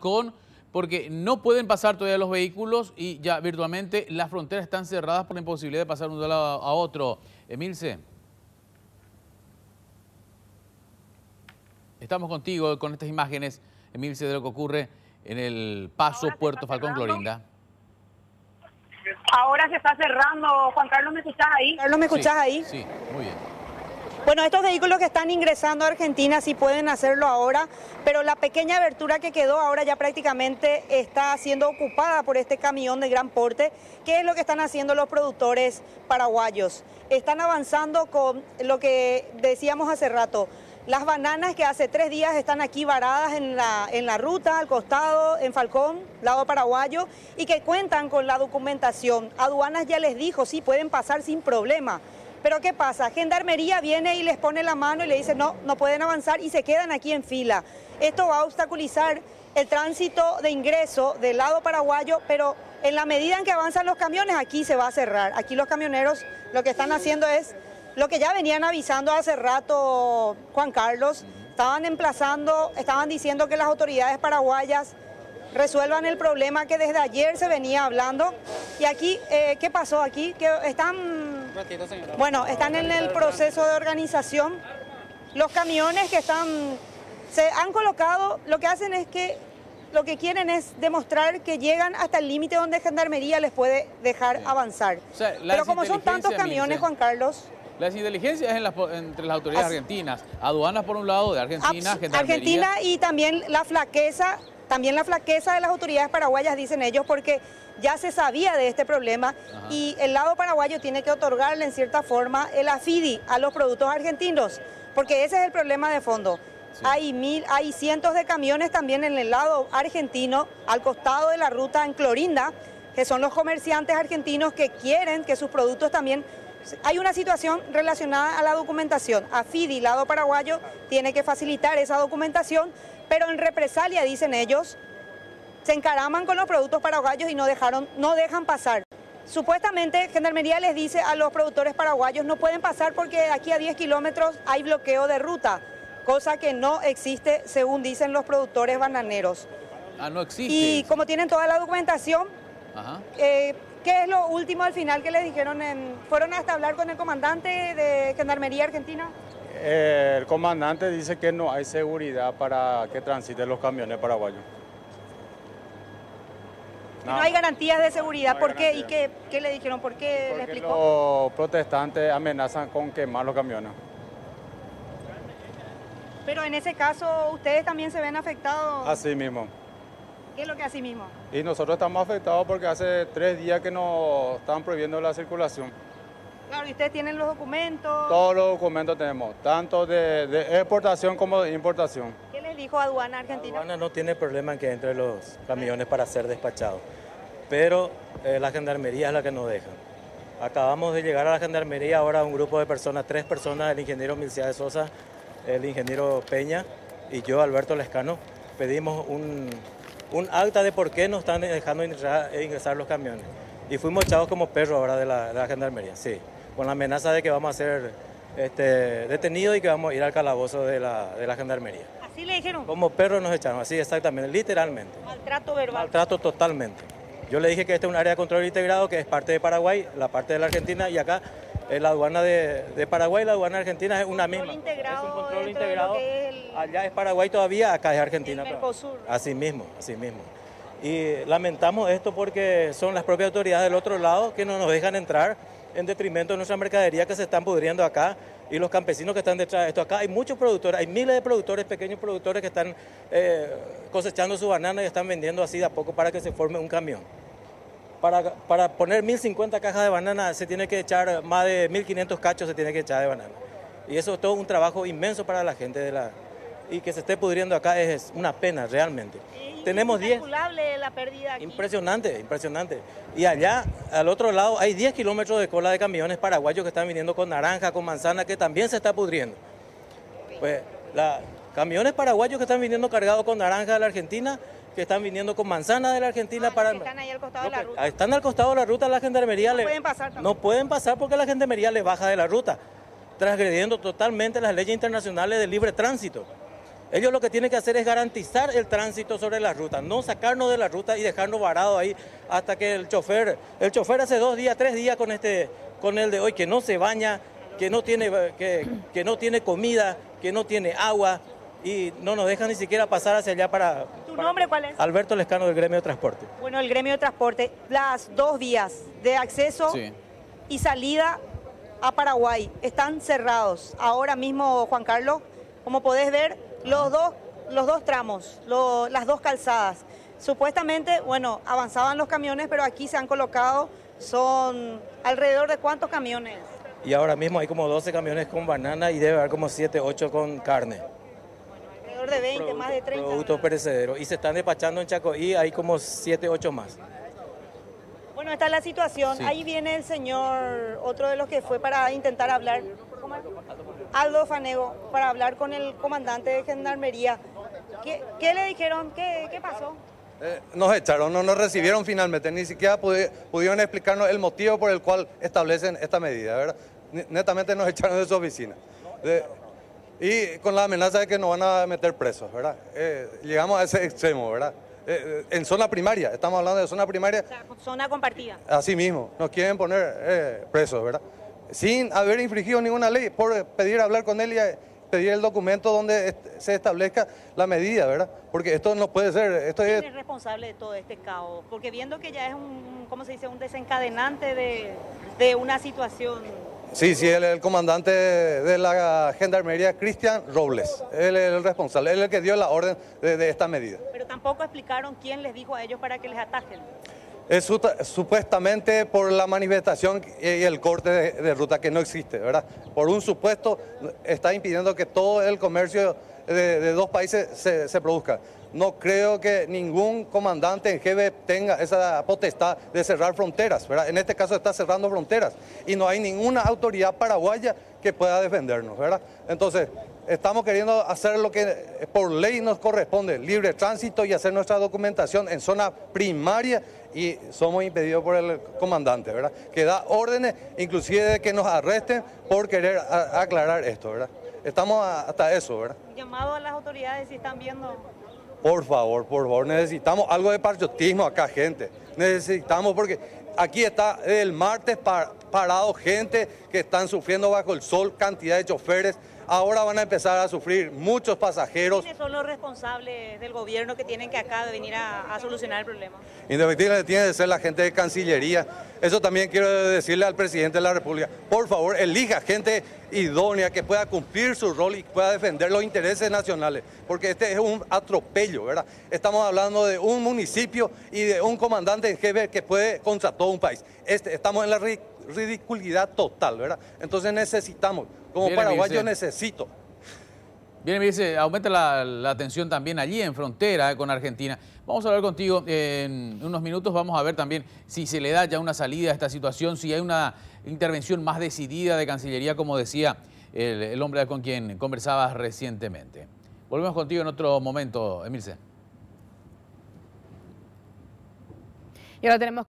con porque no pueden pasar todavía los vehículos y ya virtualmente las fronteras están cerradas por la imposibilidad de pasar de un lado a otro. Emilce. Estamos contigo con estas imágenes, Emilce, de lo que ocurre en el paso Puerto Falcón Clorinda. Ahora se está cerrando. Juan Carlos, ¿me escuchás ahí? Carlos, ¿me escuchás ahí? Sí, muy bien. Bueno, estos vehículos que están ingresando a Argentina sí pueden hacerlo ahora, pero la pequeña abertura que quedó ahora ya prácticamente está siendo ocupada por este camión de gran porte. ¿Qué es lo que están haciendo los productores paraguayos? Están avanzando con lo que decíamos hace rato, las bananas que hace tres días están aquí varadas en la, en la ruta, al costado, en Falcón, lado paraguayo, y que cuentan con la documentación. Aduanas ya les dijo, sí, pueden pasar sin problema. Pero ¿qué pasa? Gendarmería viene y les pone la mano y le dice, no, no pueden avanzar y se quedan aquí en fila. Esto va a obstaculizar el tránsito de ingreso del lado paraguayo, pero en la medida en que avanzan los camiones, aquí se va a cerrar. Aquí los camioneros lo que están haciendo es lo que ya venían avisando hace rato Juan Carlos, estaban emplazando, estaban diciendo que las autoridades paraguayas resuelvan el problema que desde ayer se venía hablando. Y aquí, eh, ¿qué pasó aquí? Que están, bueno, están en el proceso de organización. Los camiones que están, se han colocado, lo que hacen es que lo que quieren es demostrar que llegan hasta el límite donde Gendarmería les puede dejar avanzar. Pero como son tantos camiones, Juan Carlos... Las inteligencias en entre las autoridades argentinas, aduanas por un lado de Argentina, Argentina y también la flaqueza, también la flaqueza de las autoridades paraguayas, dicen ellos, porque ya se sabía de este problema y el lado paraguayo tiene que otorgarle en cierta forma el AFIDI a los productos argentinos, porque ese es el problema de fondo. Hay, mil, hay cientos de camiones también en el lado argentino, al costado de la ruta en Clorinda, que son los comerciantes argentinos que quieren que sus productos también hay una situación relacionada a la documentación. AFIDI, lado paraguayo, tiene que facilitar esa documentación, pero en represalia, dicen ellos, se encaraman con los productos paraguayos y no, dejaron, no dejan pasar. Supuestamente, Gendarmería les dice a los productores paraguayos no pueden pasar porque aquí a 10 kilómetros hay bloqueo de ruta, cosa que no existe según dicen los productores bananeros. Ah, no existe. Y como tienen toda la documentación, eh, ¿Qué es lo último al final que le dijeron? ¿Fueron hasta hablar con el comandante de Gendarmería Argentina? Eh, el comandante dice que no hay seguridad para que transiten los camiones paraguayos. No, hay garantías de seguridad. ¿Por qué? ¿Y qué, le dijeron? ¿Por qué le explicó? Los protestantes amenazan con quemar los camiones. Pero en ese caso, ¿ustedes también se ven afectados? Así mismo. ¿Qué es lo que así mismo? Y nosotros estamos afectados porque hace tres días que nos están prohibiendo la circulación. Claro, ¿y ustedes tienen los documentos? Todos los documentos tenemos, tanto de, exportación como de importación. ¿Qué les dijo aduana argentina? Aduana no tiene problema en que entre los camiones para ser despachados, pero eh, la gendarmería es la que nos deja. Acabamos de llegar a la gendarmería ahora un grupo de personas, tres personas, el ingeniero Milcia de Sosa, el ingeniero Peña y yo, Alberto Lescano, pedimos un, un acta de por qué no están dejando ingresar, los camiones. Y fuimos echados como perros ahora de la, gendarmería, sí, con la amenaza de que vamos a ser este, detenidos y que vamos a ir al calabozo de la, de la gendarmería. ¿Así le dijeron? Como perros nos echaron, así exactamente, literalmente. Maltrato verbal. Maltrato totalmente. Yo le dije que este es un área de control integrado que es parte de Paraguay, la parte de la Argentina y acá la aduana de, Paraguay y la aduana argentina es una misma. es un control integrado. Allá es Paraguay todavía, acá es Argentina. Así mismo, así mismo. Y lamentamos esto porque son las propias autoridades del otro lado que no nos dejan entrar en detrimento de nuestra mercadería que se están pudriendo acá y los campesinos que están detrás de esto. Acá hay muchos productores, hay miles de productores, pequeños productores que están eh, cosechando su banana y están vendiendo así de a poco para que se forme un camión. Para, para poner 1050 cajas de banana se tiene que echar más de 1500 cachos se tiene que echar de banana. Y eso es todo un trabajo inmenso para la gente de la y que se esté pudriendo acá es una pena realmente. Tenemos 10 la pérdida Impresionante, impresionante. Y allá al otro lado hay 10 kilómetros de cola de camiones paraguayos que están viniendo con naranja, con manzana, que también se está pudriendo. Pues la camiones paraguayos que están viniendo cargados con naranja de la Argentina que están viniendo con manzana de la Argentina ah, para... Están ahí al costado de la ruta. Están al costado de la ruta, la gendarmería... No pueden pasar No pueden pasar porque la gendarmería les baja de la ruta, transgrediendo totalmente las leyes internacionales de libre tránsito. Ellos lo que tienen que hacer es garantizar el tránsito sobre la ruta, no sacarnos de la ruta y dejarnos varados ahí hasta que el chofer, el chofer hace dos días, tres días con este, con el de hoy, que no se baña, que no tiene, que, que no tiene comida, que no tiene agua y no nos dejan ni siquiera pasar hacia allá para... ¿Tu nombre cuál es? Alberto Lescano del Gremio de Transporte. Bueno, el Gremio de Transporte, las dos vías de acceso y salida a Paraguay están cerrados. Ahora mismo, Juan Carlos, como podés ver, los dos, los dos tramos, las dos calzadas. Supuestamente, bueno, avanzaban los camiones, pero aquí se han colocado, son alrededor de cuántos camiones. Y ahora mismo hay como 12 camiones con banana y debe haber como 7, 8 con carne. Alrededor de 20, más de 30. Productos perecederos. Y se están despachando en Chaco y hay como 7, 8 más. Bueno, esta es la situación. Ahí viene el señor, otro de los que fue para intentar hablar, Aldo Fanego, para hablar con el comandante de Gendarmería. ¿Qué, le dijeron? ¿Qué, pasó? Eh, nos echaron, no nos recibieron finalmente, ni siquiera pudieron explicarnos el motivo por el cual establecen esta medida, ¿verdad? Netamente nos echaron de su oficina. Y con la amenaza de que nos van a meter presos, ¿verdad? Eh, llegamos a ese extremo, ¿verdad? Eh, en zona primaria, estamos hablando de zona primaria. O sea, zona compartida. Así mismo, nos quieren poner eh, presos, ¿verdad? Sin haber infringido ninguna ley, por pedir hablar con él y pedir el documento donde se establezca la medida, ¿verdad? Porque esto no puede ser. Esto ¿Quién es... responsable de todo este caos? Porque viendo que ya es un, ¿cómo se dice?, un desencadenante de, de una situación Sí, sí, él es el comandante de la gendarmería, Cristian Robles. Él es el responsable, él es el que dio la orden de, esta medida. Pero tampoco explicaron quién les dijo a ellos para que les atajen. Es supuestamente por la manifestación y el corte de, ruta que no existe, ¿verdad? Por un supuesto está impidiendo que todo el comercio de, dos países se, se produzca no creo que ningún comandante en GB tenga esa potestad de cerrar fronteras, ¿verdad? En este caso está cerrando fronteras y no hay ninguna autoridad paraguaya que pueda defendernos, ¿verdad? Entonces, estamos queriendo hacer lo que por ley nos corresponde, libre tránsito y hacer nuestra documentación en zona primaria y somos impedidos por el comandante, ¿verdad? Que da órdenes, inclusive de que nos arresten por querer aclarar esto, ¿verdad? Estamos hasta eso, ¿verdad? Llamado a las autoridades si están viendo por favor, por favor, necesitamos algo de patriotismo acá, gente. Necesitamos porque aquí está el martes parado gente que están sufriendo bajo el sol, cantidad de choferes. Ahora van a empezar a sufrir muchos pasajeros. ¿Quiénes son los responsables del gobierno que tienen que acá venir a, solucionar el problema? Indefectiblemente tiene que ser la gente de Cancillería. Eso también quiero decirle al presidente de la República. Por favor, elija gente idónea que pueda cumplir su rol y pueda defender los intereses nacionales, porque este es un atropello, ¿verdad? Estamos hablando de un municipio y de un comandante en jefe que puede contra todo un país. Este, estamos en la ridiculidad total, ¿verdad? Entonces necesitamos, como paraguayo necesito. Bien, me dice, aumenta la, la, tensión también allí en frontera eh, con Argentina. Vamos a hablar contigo en unos minutos, vamos a ver también si se le da ya una salida a esta situación, si hay una intervención más decidida de Cancillería, como decía el, el hombre con quien conversabas recientemente. Volvemos contigo en otro momento, Emilce. Y ahora tenemos